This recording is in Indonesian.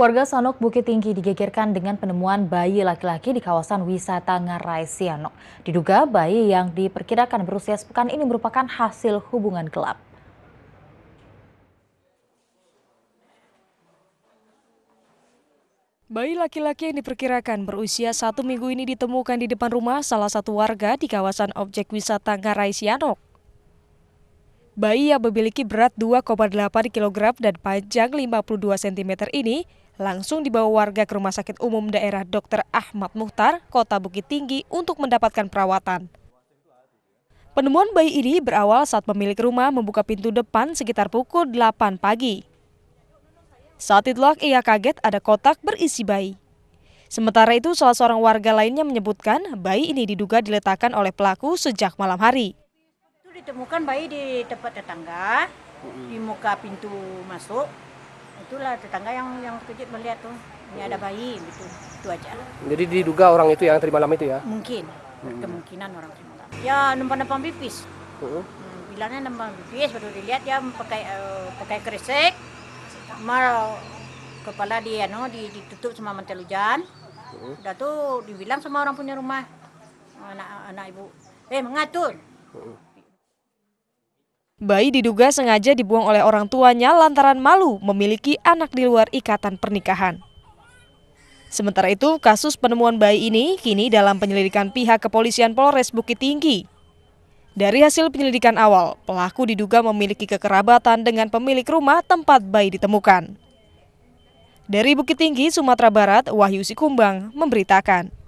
Warga Sanok Bukit Tinggi digegerkan dengan penemuan bayi laki-laki di kawasan wisata Ngarai Sianok. Diduga bayi yang diperkirakan berusia sepekan ini merupakan hasil hubungan gelap. Bayi laki-laki yang diperkirakan berusia satu minggu ini ditemukan di depan rumah salah satu warga di kawasan objek wisata Ngarai Sianok. Bayi yang memiliki berat 2,8 kg dan panjang 52 cm ini langsung dibawa warga ke Rumah Sakit Umum Daerah Dr. Ahmad Muhtar, Kota Bukit Tinggi untuk mendapatkan perawatan. Penemuan bayi ini berawal saat pemilik rumah membuka pintu depan sekitar pukul 8 pagi. Saat itulah ia kaget ada kotak berisi bayi. Sementara itu salah seorang warga lainnya menyebutkan bayi ini diduga diletakkan oleh pelaku sejak malam hari. Ditemukan bayi di tempat tetangga, di muka pintu masuk itulah tetangga yang yang terkejut melihat tuh ini ada bayi gitu. Itu aja. Jadi diduga orang itu yang terima malam itu ya? Mungkin. Hmm. kemungkinan orang terima malam ya numpang numpang pipis. Hmm. hmm, bilangnya numpang pipis baru dilihat dia pakai uh, pakai kresek mal kepala dia no ditutup sama mantel hujan. Hmm. udah tuh dibilang sama orang punya rumah. Anak anak ibu. Eh mengatur. Hmm. Bayi diduga sengaja dibuang oleh orang tuanya lantaran malu memiliki anak di luar ikatan pernikahan. Sementara itu, kasus penemuan bayi ini kini dalam penyelidikan pihak kepolisian Polres Bukit Tinggi. Dari hasil penyelidikan awal, pelaku diduga memiliki kekerabatan dengan pemilik rumah tempat bayi ditemukan. Dari Bukit Tinggi, Sumatera Barat, Wahyu Sikumbang memberitakan.